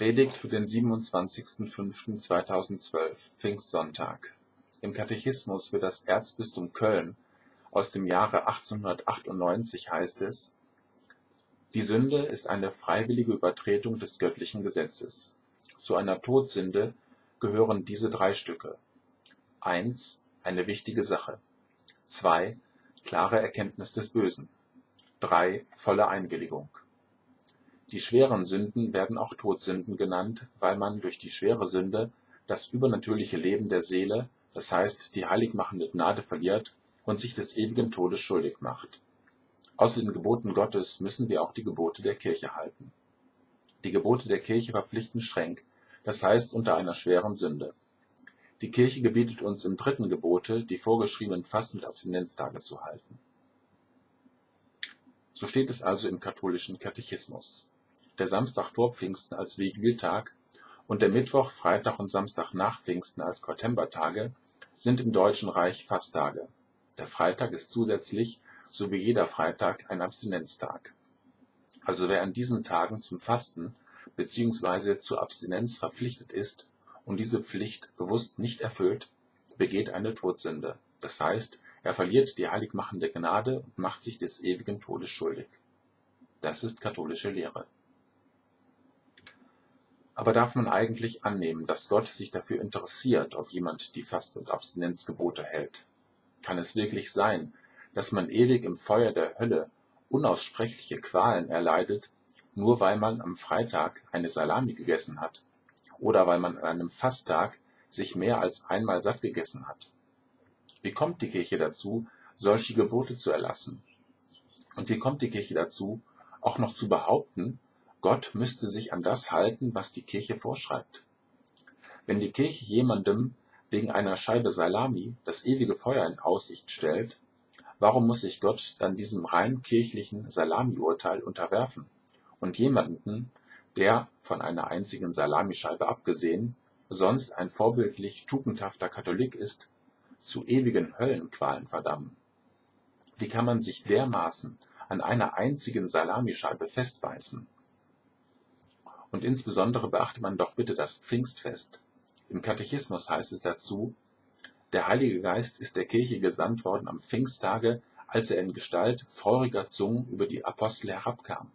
Predigt für den 27.05.2012, Pfingstsonntag. Im Katechismus für das Erzbistum Köln aus dem Jahre 1898 heißt es: Die Sünde ist eine freiwillige Übertretung des göttlichen Gesetzes. Zu einer Todsünde gehören diese drei Stücke: 1. Eine wichtige Sache. 2. Klare Erkenntnis des Bösen. 3. Volle Einwilligung. Die schweren Sünden werden auch Todsünden genannt, weil man durch die schwere Sünde das übernatürliche Leben der Seele, das heißt die heiligmachende Gnade verliert und sich des ewigen Todes schuldig macht. Außer den Geboten Gottes müssen wir auch die Gebote der Kirche halten. Die Gebote der Kirche verpflichten streng, das heißt unter einer schweren Sünde. Die Kirche gebietet uns im dritten Gebote, die vorgeschriebenen Fasten- und Abstinenztage zu halten. So steht es also im katholischen Katechismus der Samstag vor Pfingsten als Vigiltag und der Mittwoch, Freitag und Samstag nach Pfingsten als Quatembertage sind im Deutschen Reich Fasttage. Der Freitag ist zusätzlich, so wie jeder Freitag, ein Abstinenztag. Also wer an diesen Tagen zum Fasten bzw. zur Abstinenz verpflichtet ist und diese Pflicht bewusst nicht erfüllt, begeht eine Todsünde. Das heißt, er verliert die heiligmachende Gnade und macht sich des ewigen Todes schuldig. Das ist katholische Lehre. Aber darf man eigentlich annehmen, dass Gott sich dafür interessiert, ob jemand die Fast- und Abstinenzgebote hält? Kann es wirklich sein, dass man ewig im Feuer der Hölle unaussprechliche Qualen erleidet, nur weil man am Freitag eine Salami gegessen hat oder weil man an einem Fasttag sich mehr als einmal satt gegessen hat? Wie kommt die Kirche dazu, solche Gebote zu erlassen? Und wie kommt die Kirche dazu, auch noch zu behaupten, Gott müsste sich an das halten, was die Kirche vorschreibt. Wenn die Kirche jemandem wegen einer Scheibe Salami das ewige Feuer in Aussicht stellt, warum muss sich Gott dann diesem rein kirchlichen Salami-Urteil unterwerfen und jemanden, der von einer einzigen Salamischeibe abgesehen sonst ein vorbildlich tugendhafter Katholik ist, zu ewigen Höllenqualen verdammen? Wie kann man sich dermaßen an einer einzigen Salamischeibe festbeißen? Und insbesondere beachte man doch bitte das Pfingstfest. Im Katechismus heißt es dazu, der Heilige Geist ist der Kirche gesandt worden am Pfingsttage, als er in Gestalt feuriger Zungen über die Apostel herabkam.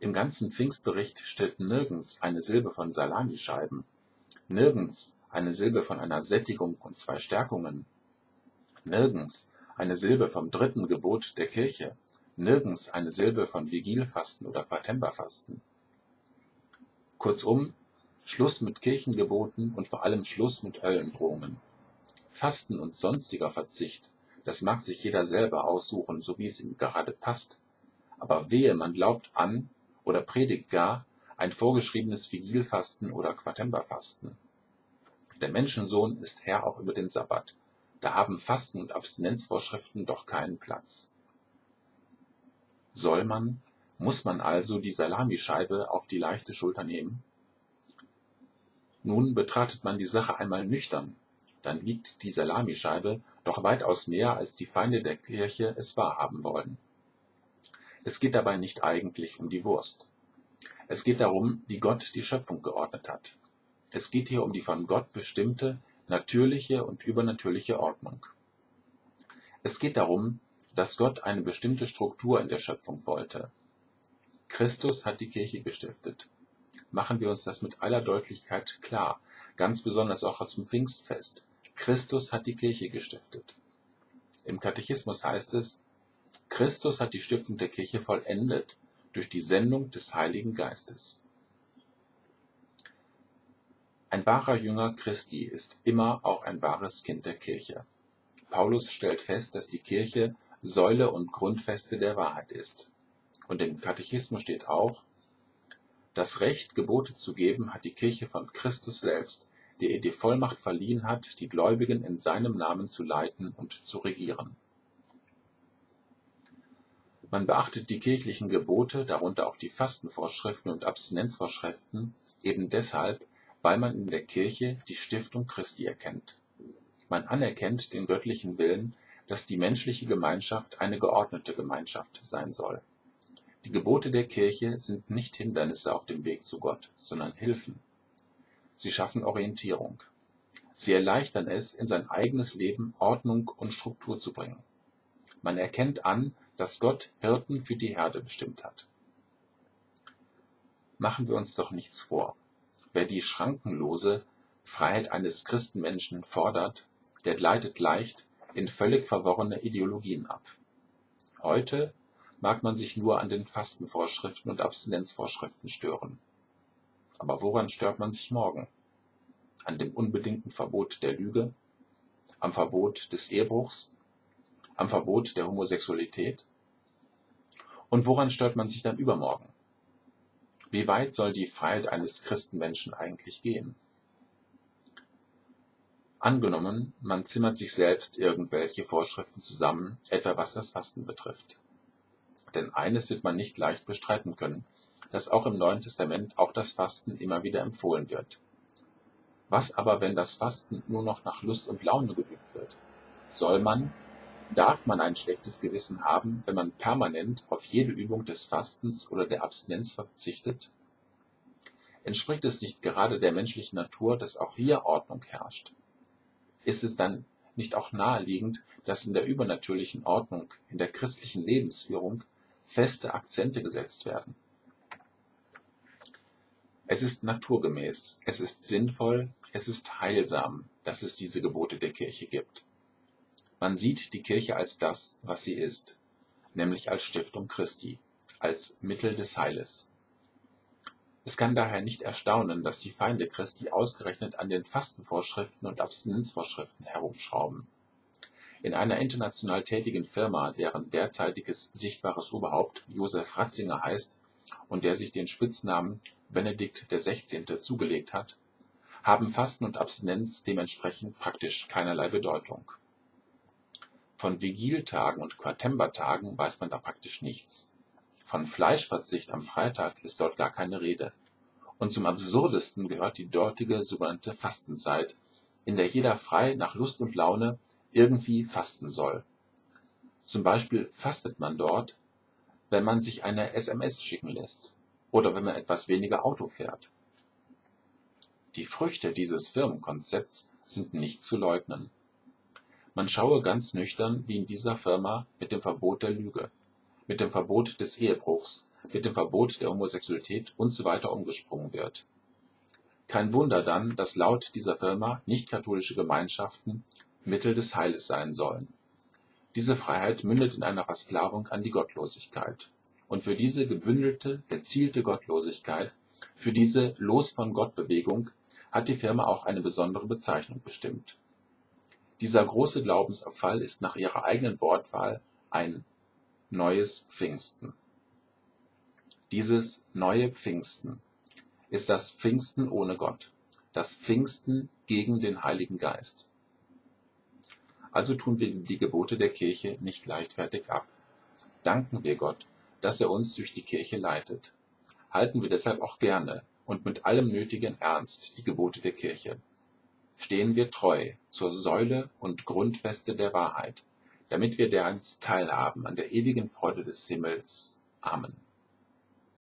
Im ganzen Pfingstbericht steht nirgends eine Silbe von Salamischeiben, nirgends eine Silbe von einer Sättigung und zwei Stärkungen, nirgends eine Silbe vom dritten Gebot der Kirche, nirgends eine Silbe von Vigilfasten oder Quatemberfasten. Kurzum, Schluss mit Kirchengeboten und vor allem Schluss mit Höllendrohungen. Fasten und sonstiger Verzicht, das mag sich jeder selber aussuchen, so wie es ihm gerade passt. Aber wehe, man glaubt an oder predigt gar ein vorgeschriebenes Vigilfasten oder Quatemberfasten. Der Menschensohn ist Herr auch über den Sabbat. Da haben Fasten und Abstinenzvorschriften doch keinen Platz. Soll man, muss man also die Salamischeibe auf die leichte Schulter nehmen? Nun betrachtet man die Sache einmal nüchtern, dann wiegt die Salamischeibe doch weitaus mehr, als die Feinde der Kirche es wahrhaben wollen. Es geht dabei nicht eigentlich um die Wurst. Es geht darum, wie Gott die Schöpfung geordnet hat. Es geht hier um die von Gott bestimmte, natürliche und übernatürliche Ordnung. Es geht darum, dass Gott eine bestimmte Struktur in der Schöpfung wollte. Christus hat die Kirche gestiftet. Machen wir uns das mit aller Deutlichkeit klar, ganz besonders auch zum Pfingstfest. Christus hat die Kirche gestiftet. Im Katechismus heißt es, Christus hat die Stiftung der Kirche vollendet durch die Sendung des Heiligen Geistes. Ein wahrer Jünger Christi ist immer auch ein wahres Kind der Kirche. Paulus stellt fest, dass die Kirche Säule und Grundfeste der Wahrheit ist. Und im Katechismus steht auch, das Recht, Gebote zu geben, hat die Kirche von Christus selbst, der ihr die Vollmacht verliehen hat, die Gläubigen in seinem Namen zu leiten und zu regieren. Man beachtet die kirchlichen Gebote, darunter auch die Fastenvorschriften und Abstinenzvorschriften, eben deshalb, weil man in der Kirche die Stiftung Christi erkennt. Man anerkennt den göttlichen Willen, dass die menschliche Gemeinschaft eine geordnete Gemeinschaft sein soll. Die Gebote der Kirche sind nicht Hindernisse auf dem Weg zu Gott, sondern Hilfen. Sie schaffen Orientierung. Sie erleichtern es, in sein eigenes Leben Ordnung und Struktur zu bringen. Man erkennt an, dass Gott Hirten für die Herde bestimmt hat. Machen wir uns doch nichts vor. Wer die schrankenlose Freiheit eines Christenmenschen fordert, der gleitet leicht in völlig verworrene Ideologien ab. Heute mag man sich nur an den Fastenvorschriften und Abstinenzvorschriften stören. Aber woran stört man sich morgen? An dem unbedingten Verbot der Lüge? Am Verbot des Ehebruchs? Am Verbot der Homosexualität? Und woran stört man sich dann übermorgen? Wie weit soll die Freiheit eines Christenmenschen eigentlich gehen? Angenommen, man zimmert sich selbst irgendwelche Vorschriften zusammen, etwa was das Fasten betrifft. Denn eines wird man nicht leicht bestreiten können, dass auch im Neuen Testament auch das Fasten immer wieder empfohlen wird. Was aber, wenn das Fasten nur noch nach Lust und Laune geübt wird? Soll man, darf man ein schlechtes Gewissen haben, wenn man permanent auf jede Übung des Fastens oder der Abstinenz verzichtet? Entspricht es nicht gerade der menschlichen Natur, dass auch hier Ordnung herrscht? Ist es dann nicht auch naheliegend, dass in der übernatürlichen Ordnung, in der christlichen Lebensführung feste Akzente gesetzt werden? Es ist naturgemäß, es ist sinnvoll, es ist heilsam, dass es diese Gebote der Kirche gibt. Man sieht die Kirche als das, was sie ist, nämlich als Stiftung Christi, als Mittel des Heiles. Es kann daher nicht erstaunen, dass die Feinde Christi ausgerechnet an den Fastenvorschriften und Abstinenzvorschriften herumschrauben. In einer international tätigen Firma, deren derzeitiges sichtbares Oberhaupt Josef Ratzinger heißt und der sich den Spitznamen Benedikt XVI. zugelegt hat, haben Fasten und Abstinenz dementsprechend praktisch keinerlei Bedeutung. Von Vigiltagen und Quartembertagen weiß man da praktisch nichts. Von Fleischverzicht am Freitag ist dort gar keine Rede. Und zum Absurdesten gehört die dortige sogenannte Fastenzeit, in der jeder frei nach Lust und Laune irgendwie fasten soll. Zum Beispiel fastet man dort, wenn man sich eine SMS schicken lässt oder wenn man etwas weniger Auto fährt. Die Früchte dieses Firmenkonzepts sind nicht zu leugnen. Man schaue ganz nüchtern wie in dieser Firma mit dem Verbot der Lüge mit dem Verbot des Ehebruchs, mit dem Verbot der Homosexualität usw. umgesprungen wird. Kein Wunder dann, dass laut dieser Firma nicht-katholische Gemeinschaften Mittel des Heiles sein sollen. Diese Freiheit mündet in einer Versklavung an die Gottlosigkeit. Und für diese gebündelte, gezielte Gottlosigkeit, für diese Los-von-Gott-Bewegung hat die Firma auch eine besondere Bezeichnung bestimmt. Dieser große Glaubensabfall ist nach ihrer eigenen Wortwahl ein Neues Pfingsten. Dieses neue Pfingsten ist das Pfingsten ohne Gott, das Pfingsten gegen den Heiligen Geist. Also tun wir die Gebote der Kirche nicht leichtfertig ab. Danken wir Gott, dass er uns durch die Kirche leitet. Halten wir deshalb auch gerne und mit allem nötigen Ernst die Gebote der Kirche. Stehen wir treu zur Säule und Grundfeste der Wahrheit, damit wir dereinst teilhaben an der ewigen Freude des Himmels. Amen